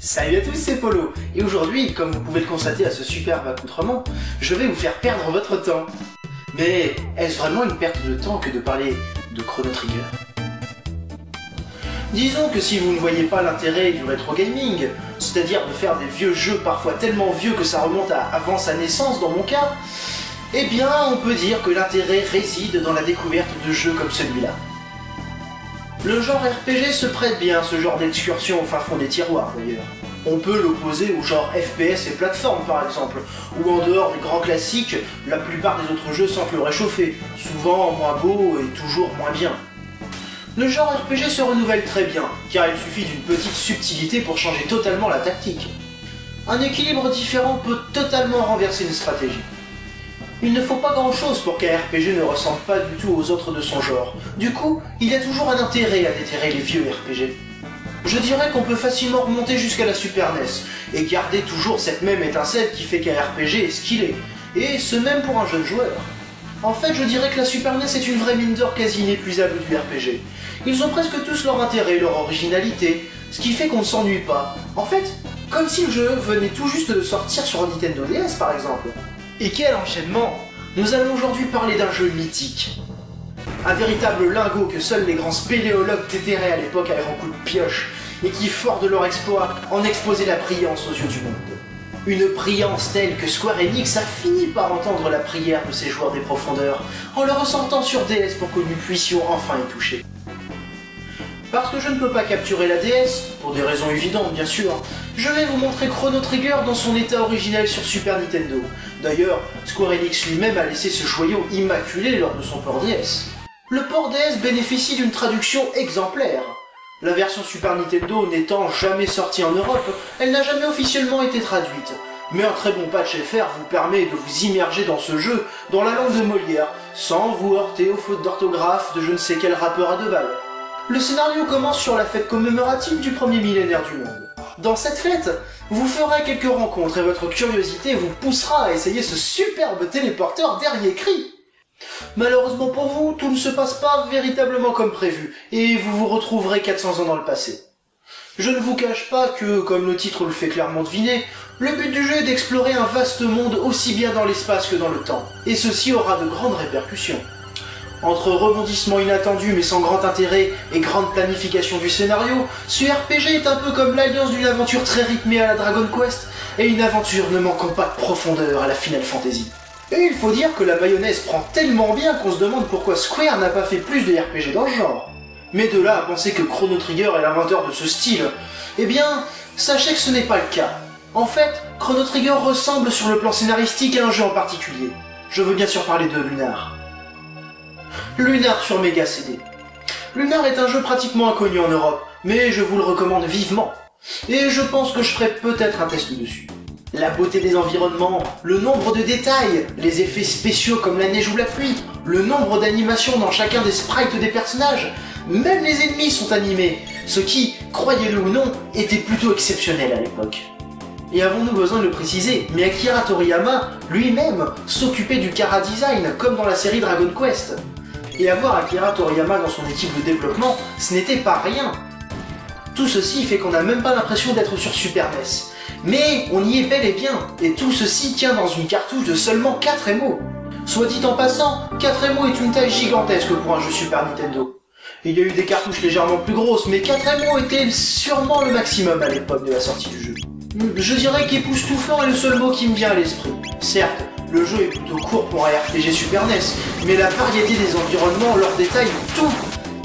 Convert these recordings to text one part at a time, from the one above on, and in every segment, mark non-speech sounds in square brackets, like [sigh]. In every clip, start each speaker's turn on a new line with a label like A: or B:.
A: Salut à tous, c'est Polo, et aujourd'hui, comme vous pouvez le constater à ce superbe accoutrement, je vais vous faire perdre votre temps. Mais est-ce vraiment une perte de temps que de parler de Chrono Trigger? Disons que si vous ne voyez pas l'intérêt du rétro gaming, c'est-à-dire de faire des vieux jeux parfois tellement vieux que ça remonte à avant sa naissance dans mon cas, eh bien on peut dire que l'intérêt réside dans la découverte de jeux comme celui-là. Le genre RPG se prête bien à ce genre d'excursion au fin fond des tiroirs d'ailleurs. On peut l'opposer au genre FPS et plateforme par exemple, où en dehors des grands classiques, la plupart des autres jeux semblent le réchauffer, souvent moins beau et toujours moins bien. Le genre RPG se renouvelle très bien, car il suffit d'une petite subtilité pour changer totalement la tactique. Un équilibre différent peut totalement renverser une stratégie. Il ne faut pas grand chose pour qu'un RPG ne ressemble pas du tout aux autres de son genre. Du coup, il y a toujours un intérêt à déterrer les vieux RPG. Je dirais qu'on peut facilement remonter jusqu'à la Super NES, et garder toujours cette même étincelle qui fait qu'un RPG est ce qu'il est, et ce même pour un jeune joueur. En fait, je dirais que la Super NES est une vraie mine d'or quasi inépuisable du RPG. Ils ont presque tous leur intérêt, leur originalité, ce qui fait qu'on ne s'ennuie pas. En fait, comme si le jeu venait tout juste de sortir sur Nintendo DS par exemple. Et quel enchaînement Nous allons aujourd'hui parler d'un jeu mythique. Un véritable lingot que seuls les grands spéléologues déterraient à l'époque avec un coup de pioche, et qui, fort de leur exploit, en exposait la brillance aux yeux du monde. Une brillance telle que Square Enix a fini par entendre la prière de ses joueurs des profondeurs, en le ressortant sur DS pour que nous puissions enfin y toucher. Parce que je ne peux pas capturer la DS, pour des raisons évidentes bien sûr, je vais vous montrer Chrono Trigger dans son état originel sur Super Nintendo. D'ailleurs, Square Enix lui-même a laissé ce joyau immaculé lors de son port DS. Le port DS bénéficie d'une traduction exemplaire. La version Super Nintendo n'étant jamais sortie en Europe, elle n'a jamais officiellement été traduite. Mais un très bon patch FR vous permet de vous immerger dans ce jeu dans la langue de Molière, sans vous heurter aux fautes d'orthographe de je ne sais quel rappeur à deux balles. Le scénario commence sur la fête commémorative du premier millénaire du monde. Dans cette fête, vous ferez quelques rencontres et votre curiosité vous poussera à essayer ce superbe téléporteur derrière cri. Malheureusement pour vous, tout ne se passe pas véritablement comme prévu, et vous vous retrouverez 400 ans dans le passé. Je ne vous cache pas que, comme le titre le fait clairement deviner, le but du jeu est d'explorer un vaste monde aussi bien dans l'espace que dans le temps, et ceci aura de grandes répercussions. Entre rebondissements inattendus mais sans grand intérêt et grande planification du scénario, ce RPG est un peu comme l'alliance d'une aventure très rythmée à la Dragon Quest et une aventure ne manquant pas de profondeur à la Final Fantasy. Et il faut dire que la mayonnaise prend tellement bien qu'on se demande pourquoi Square n'a pas fait plus de RPG dans le genre. Mais de là à penser que Chrono Trigger est l'inventeur de ce style, eh bien, sachez que ce n'est pas le cas. En fait, Chrono Trigger ressemble sur le plan scénaristique à un jeu en particulier. Je veux bien sûr parler de Lunar. Lunar sur Mega CD. Lunar est un jeu pratiquement inconnu en Europe, mais je vous le recommande vivement. Et je pense que je ferai peut-être un test dessus. La beauté des environnements, le nombre de détails, les effets spéciaux comme la neige ou la pluie, le nombre d'animations dans chacun des sprites des personnages, même les ennemis sont animés, ce qui, croyez-le ou non, était plutôt exceptionnel à l'époque. Et avons-nous besoin de le préciser, mais Akira Toriyama lui-même s'occupait du Kara Design comme dans la série Dragon Quest. Et avoir Akira Toriyama dans son équipe de développement, ce n'était pas rien. Tout ceci fait qu'on n'a même pas l'impression d'être sur Super NES. Mais on y est bel et bien, et tout ceci tient dans une cartouche de seulement 4 MO. Soit dit en passant, 4 MO est une taille gigantesque pour un jeu Super Nintendo. Il y a eu des cartouches légèrement plus grosses, mais 4 MO était sûrement le maximum à l'époque de la sortie du jeu. Je dirais qu'époustouflant est le seul mot qui me vient à l'esprit. Certes, le jeu est plutôt court pour un RPG Super NES, mais la variété des environnements, leurs détails, tout,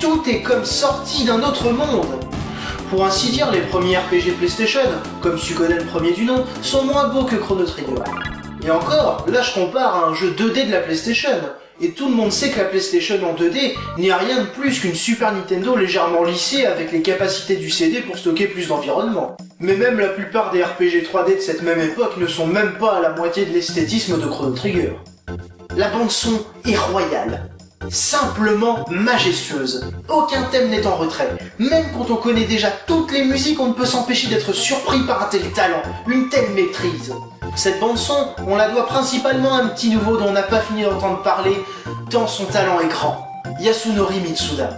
A: tout est comme sorti d'un autre monde. Pour ainsi dire, les premiers RPG PlayStation, comme Suikoden premier du nom, sont moins beaux que Chrono Trigger. Et encore, là je compare à un jeu 2D de la PlayStation, et tout le monde sait que la PlayStation en 2D n'est rien de plus qu'une Super Nintendo légèrement lissée avec les capacités du CD pour stocker plus d'environnement. Mais même la plupart des RPG 3D de cette même époque ne sont même pas à la moitié de l'esthétisme de Chrono Trigger. La bande son est royale, simplement majestueuse. Aucun thème n'est en retrait. Même quand on connaît déjà toutes les musiques, on ne peut s'empêcher d'être surpris par un tel talent, une telle maîtrise. Cette bande son, on la doit principalement à un petit nouveau dont on n'a pas fini d'entendre parler, tant son talent est grand. Yasunori Mitsuda.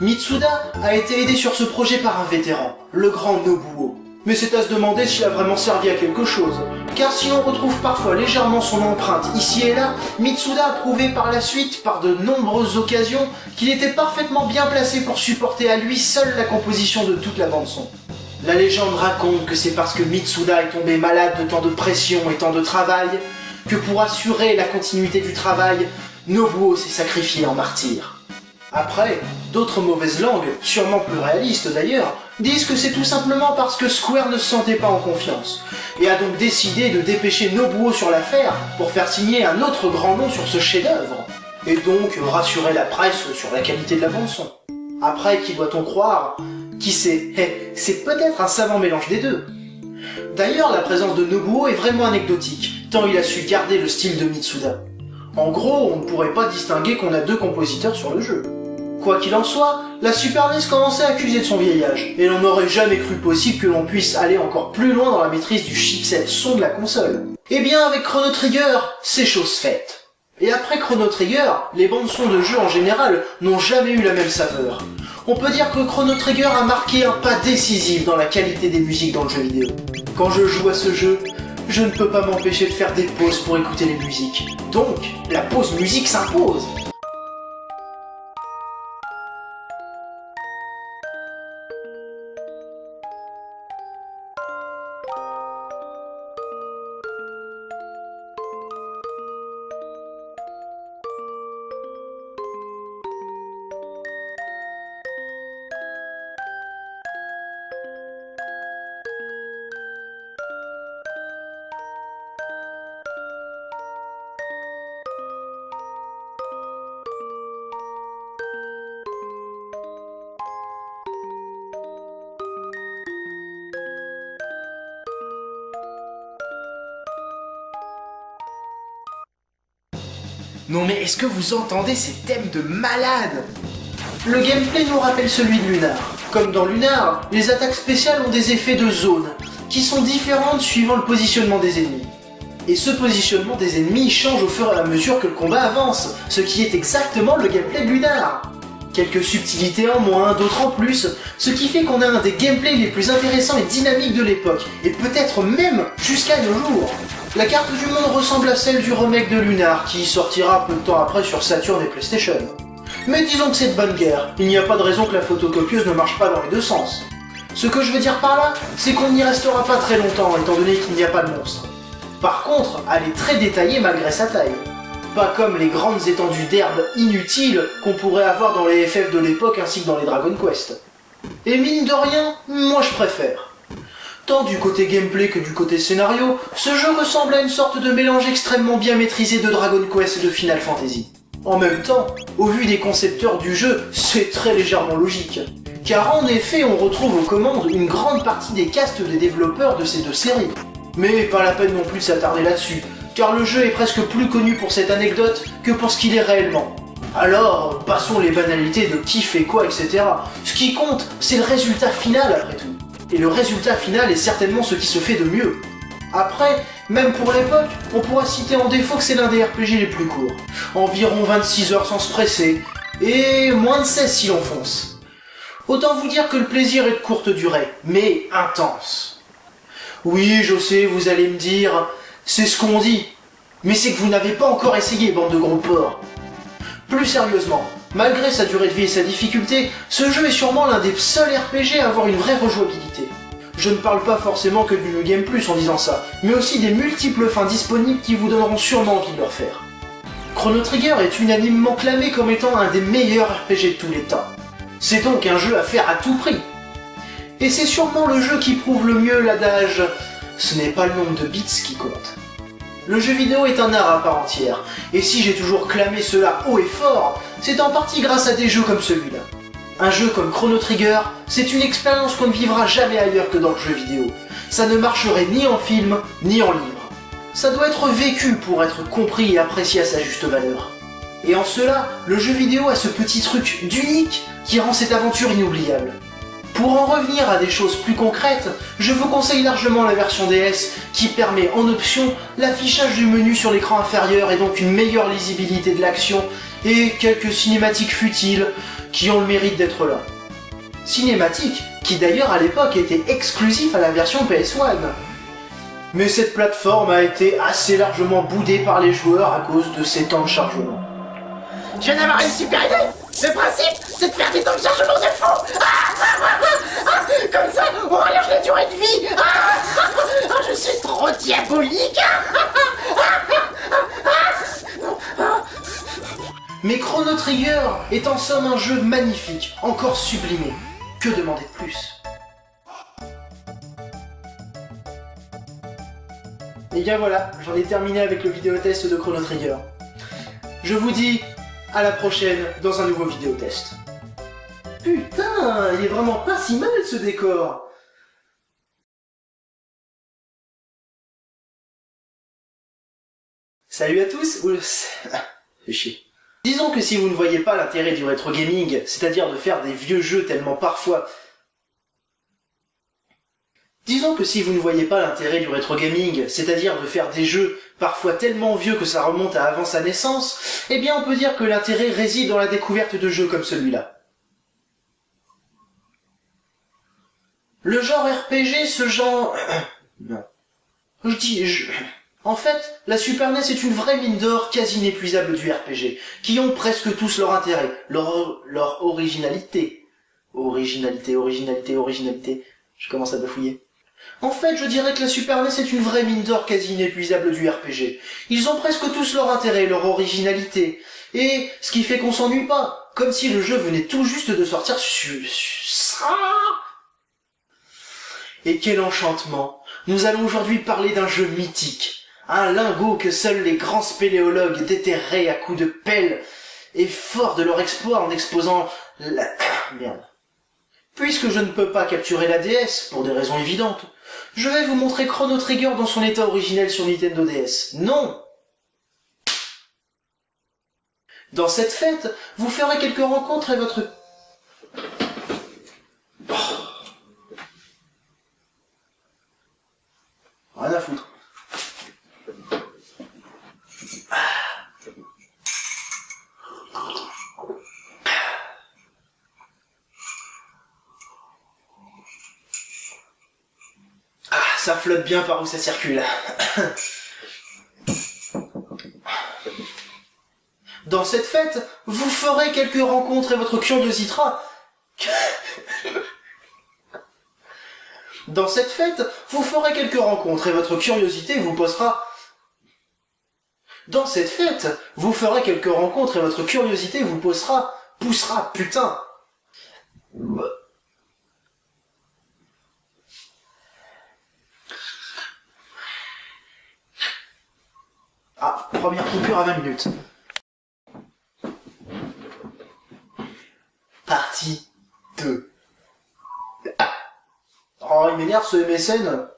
A: Mitsuda a été aidé sur ce projet par un vétéran, le grand Nobuo. Mais c'est à se demander s'il a vraiment servi à quelque chose. Car si on retrouve parfois légèrement son empreinte ici et là, Mitsuda a prouvé par la suite, par de nombreuses occasions, qu'il était parfaitement bien placé pour supporter à lui seul la composition de toute la bande-son. La légende raconte que c'est parce que Mitsuda est tombé malade de tant de pression et tant de travail, que pour assurer la continuité du travail, Nobuo s'est sacrifié en martyr. Après, d'autres mauvaises langues, sûrement plus réalistes d'ailleurs, disent que c'est tout simplement parce que Square ne se sentait pas en confiance, et a donc décidé de dépêcher Nobuo sur l'affaire pour faire signer un autre grand nom sur ce chef-d'œuvre, et donc rassurer la presse sur la qualité de la bande-son. Après, qui doit-on croire? Qui sait? Eh, C'est peut-être un savant mélange des deux. D'ailleurs, la présence de Nobuo est vraiment anecdotique, tant il a su garder le style de Mitsuda. En gros, on ne pourrait pas distinguer qu'on a deux compositeurs sur le jeu. Quoi qu'il en soit, la Super NES commençait à accuser de son vieillage, et l'on n'aurait jamais cru possible que l'on puisse aller encore plus loin dans la maîtrise du chipset son de la console. Eh bien, avec Chrono Trigger, c'est chose faite. Et après Chrono Trigger, les bandes son de jeux en général n'ont jamais eu la même saveur. On peut dire que Chrono Trigger a marqué un pas décisif dans la qualité des musiques dans le jeu vidéo. Quand je joue à ce jeu, je ne peux pas m'empêcher de faire des pauses pour écouter les musiques. Donc, la pause musique s'impose. Non mais est-ce que vous entendez ces thèmes de malade? Le gameplay nous rappelle celui de Lunar. Comme dans Lunar, les attaques spéciales ont des effets de zone, qui sont différentes suivant le positionnement des ennemis. Et ce positionnement des ennemis change au fur et à mesure que le combat avance, ce qui est exactement le gameplay de Lunar. Quelques subtilités en moins, d'autres en plus, ce qui fait qu'on a un des gameplays les plus intéressants et dynamiques de l'époque, et peut-être même jusqu'à nos jours. La carte du monde ressemble à celle du remake de Lunar, qui sortira peu de temps après sur Saturn et PlayStation. Mais disons que c'est de bonne guerre, il n'y a pas de raison que la photocopieuse ne marche pas dans les deux sens. Ce que je veux dire par là, c'est qu'on n'y restera pas très longtemps, étant donné qu'il n'y a pas de monstre. Par contre, elle est très détaillée malgré sa taille. Pas comme les grandes étendues d'herbe inutiles qu'on pourrait avoir dans les FF de l'époque ainsi que dans les Dragon Quest. Et mine de rien, moi je préfère. Tant du côté gameplay que du côté scénario, ce jeu ressemble à une sorte de mélange extrêmement bien maîtrisé de Dragon Quest et de Final Fantasy. En même temps, au vu des concepteurs du jeu, c'est très légèrement logique. Car en effet, on retrouve aux commandes une grande partie des castes des développeurs de ces deux séries. Mais pas la peine non plus de s'attarder là-dessus, car le jeu est presque plus connu pour cette anecdote que pour ce qu'il est réellement. Alors, passons les banalités de qui fait quoi, etc. Ce qui compte, c'est le résultat final après tout. Et le résultat final est certainement ce qui se fait de mieux. Après, même pour l'époque, on pourra citer en défaut que c'est l'un des RPG les plus courts. Environ 26 heures sans se presser, et moins de 16 si l'on fonce. Autant vous dire que le plaisir est de courte durée, mais intense. Oui, je sais, vous allez me dire, c'est ce qu'on dit, mais c'est que vous n'avez pas encore essayé, bande de gros porcs. Plus sérieusement, malgré sa durée de vie et sa difficulté, ce jeu est sûrement l'un des seuls RPG à avoir une vraie rejouabilité. Je ne parle pas forcément que du New Game Plus en disant ça, mais aussi des multiples fins disponibles qui vous donneront sûrement envie de le refaire. Chrono Trigger est unanimement clamé comme étant un des meilleurs RPG de tous les temps. C'est donc un jeu à faire à tout prix. Et c'est sûrement le jeu qui prouve le mieux l'adage ce n'est pas le nombre de bits qui compte. Le jeu vidéo est un art à part entière, et si j'ai toujours clamé cela haut et fort, c'est en partie grâce à des jeux comme celui-là. Un jeu comme Chrono Trigger, c'est une expérience qu'on ne vivra jamais ailleurs que dans le jeu vidéo. Ça ne marcherait ni en film, ni en livre. Ça doit être vécu pour être compris et apprécié à sa juste valeur. Et en cela, le jeu vidéo a ce petit truc d'unique qui rend cette aventure inoubliable. Pour en revenir à des choses plus concrètes, je vous conseille largement la version DS qui permet en option l'affichage du menu sur l'écran inférieur et donc une meilleure lisibilité de l'action et quelques cinématiques futiles qui ont le mérite d'être là. cinématique, qui d'ailleurs à l'époque était exclusif à la version PS1. Mais cette plateforme a été assez largement boudée par les joueurs à cause de ses temps de chargement.
B: Je viens d'avoir une super idée Le principe, c'est de faire des temps de chargement de fou Ah, ah, ah, Comme ça, on rallonge la durée de vie ah, Je suis trop diabolique.
A: Mais Chrono Trigger est en somme un jeu magnifique, encore sublimé. Que demander de plus? Et bien voilà, j'en ai terminé avec le vidéo test de Chrono Trigger. Je vous dis à la prochaine dans un nouveau vidéo test. Putain, il est vraiment pas si mal ce décor Salut à tous Ouh, [laughs] Fais chier. Disons que si vous ne voyez pas l'intérêt du rétro gaming, c'est-à-dire de faire des vieux jeux tellement parfois... Disons que si vous ne voyez pas l'intérêt du rétro gaming, c'est-à-dire de faire des jeux parfois tellement vieux que ça remonte à avant sa naissance, eh bien on peut dire que l'intérêt réside dans la découverte de jeux comme celui-là. Le genre RPG, ce genre... [coughs] non. Je dis... [coughs] En fait, la Super NES est une vraie mine d'or quasi inépuisable du RPG, qui ont presque tous leur intérêt, leur, leur originalité. Originalité, originalité, originalité. Je commence à bafouiller. En fait, je dirais que la Super NES est une vraie mine d'or quasi inépuisable du RPG. Ils ont presque tous leur intérêt, leur originalité. Et ce qui fait qu'on s'ennuie pas, comme si le jeu venait tout juste de sortir. Et quel enchantement Nous allons aujourd'hui parler d'un jeu mythique, un lingot que seuls les grands spéléologues déterraient à coups de pelle, et forts de leur exploit en exposant la... [coughs] Puisque je ne peux pas capturer la DS, pour des raisons évidentes, je vais vous montrer Chrono Trigger dans son état originel sur Nintendo DS. Non Dans cette fête, vous ferez quelques rencontres et votre... Oh. Rien à foutre. Ça flotte bien par où ça circule. Dans cette fête, vous ferez quelques rencontres et votre curiosité... Vous posera... Dans cette fête, vous ferez quelques rencontres et votre curiosité vous poussera... Poussera, putain première coupure à 20 minutes. Partie 2. Ah. Oh, il m'énerve ce MSN.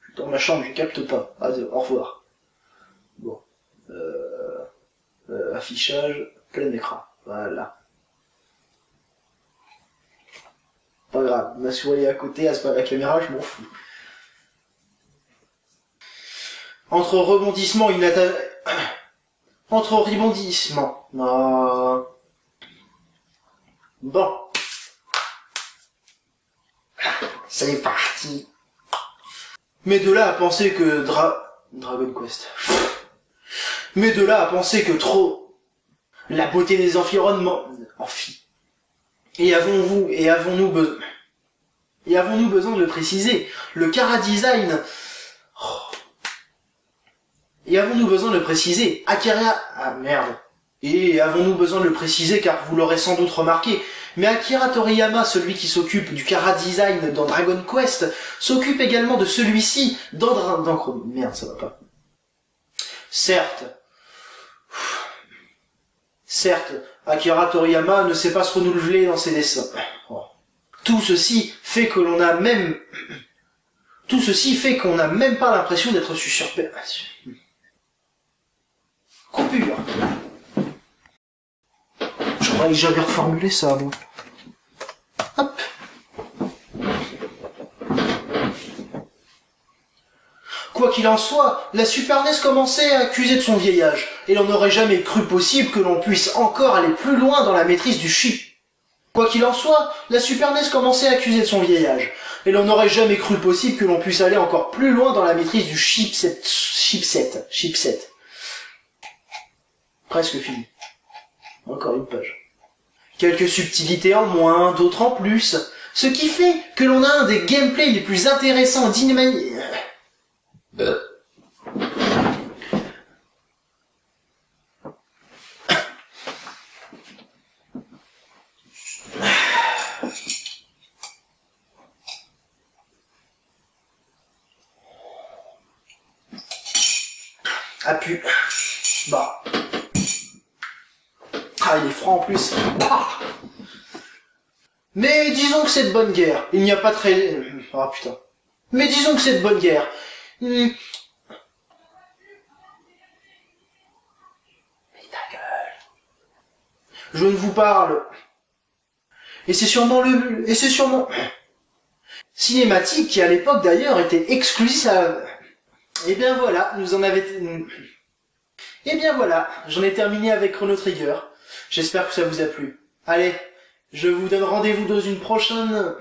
A: Je suis dans ma chambre, je capte pas. Ah, au revoir. Bon. Euh, euh, affichage, plein écran. Voilà. Pas grave, ma souris est à côté, à pas la caméra, je m'en fous. Entre rebondissement inatta... [coughs] Entre rebondissement. Ah. Bon. C'est parti. Mais de là à penser que Dra... Dragon Quest. Mais de là à penser que trop... La beauté des environnements... Amphi. Et avons-vous... Et avons-nous besoin... Et avons-nous besoin de le préciser Le Cara Design... Oh. Et avons-nous besoin de le préciser Akira... Ah merde. Et avons-nous besoin de le préciser car vous l'aurez sans doute remarqué, mais Akira Toriyama, celui qui s'occupe du Kara Design dans Dragon Quest, s'occupe également de celui-ci dans, Dra... dans... Merde, ça va pas. Certes. Certes, Akira Toriyama ne sait pas se renouveler dans ses dessins. Oh. Tout ceci fait que l'on a même... [clears throat] Tout ceci fait qu'on n'a même pas l'impression d'être sur... Coupure. Je j'avais reformulé ça, moi. Hop. Quoi qu'il en soit, la Super NES commençait à accuser de son vieillage, et l'on n'aurait jamais cru possible que l'on puisse encore aller plus loin dans la maîtrise du chip. Quoi qu'il en soit, la Super NES commençait à accuser de son vieillage, et l'on n'aurait jamais cru possible que l'on puisse aller encore plus loin dans la maîtrise du chipset, chipset, chipset. Presque fini. Encore une page. Quelques subtilités en moins, d'autres en plus, ce qui fait que l'on a un des gameplays les plus intéressants d'inhumanité. Ah pu. Bah. Ah, il est froid en plus. Mais disons que c'est de bonne guerre. Il n'y a pas très... Ah putain. Mais disons que c'est de bonne guerre. Hmm. Mais ta gueule. Je ne vous parle. Et c'est sûrement le... Et c'est sûrement... Cinématique qui à l'époque d'ailleurs était exclusif à... Et bien voilà, nous en avait... Et bien voilà, j'en ai terminé avec Chrono Trigger. J'espère que ça vous a plu. Allez, je vous donne rendez-vous dans une prochaine